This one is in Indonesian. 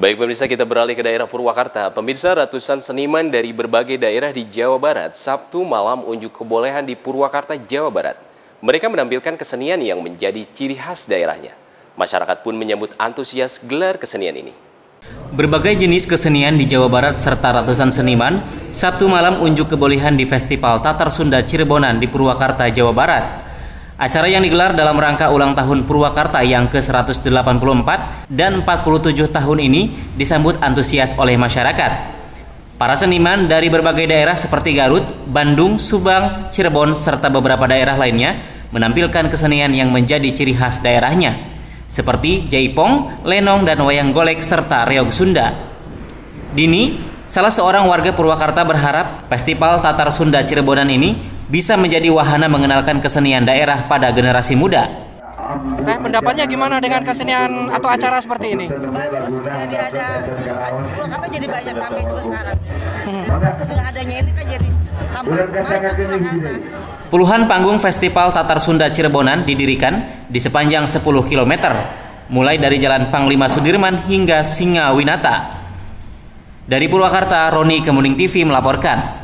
Baik pemirsa kita beralih ke daerah Purwakarta. Pemirsa ratusan seniman dari berbagai daerah di Jawa Barat Sabtu malam unjuk kebolehan di Purwakarta, Jawa Barat. Mereka menampilkan kesenian yang menjadi ciri khas daerahnya. Masyarakat pun menyambut antusias gelar kesenian ini. Berbagai jenis kesenian di Jawa Barat serta ratusan seniman Sabtu malam unjuk kebolehan di Festival Tatar Sunda Cirebonan di Purwakarta, Jawa Barat. Acara yang digelar dalam rangka ulang tahun Purwakarta yang ke-184 dan 47 tahun ini disambut antusias oleh masyarakat. Para seniman dari berbagai daerah seperti Garut, Bandung, Subang, Cirebon, serta beberapa daerah lainnya menampilkan kesenian yang menjadi ciri khas daerahnya, seperti jaipong, lenong, dan wayang golek, serta reog Sunda. Dini, salah seorang warga Purwakarta berharap Festival Tatar Sunda Cirebonan ini bisa menjadi wahana mengenalkan kesenian daerah pada generasi muda. Nah, pendapatnya gimana dengan kesenian atau acara seperti ini? Bagus, jadi ada apa jadi banyak ramai juga sekarang. Dengan adanya ini kan jadi tambah Puluhan panggung Festival Tatar Sunda Cirebonan didirikan di sepanjang 10 km, mulai dari Jalan Panglima Sudirman hingga Singa Winata. Dari Purwakarta, Roni Kemuning TV melaporkan.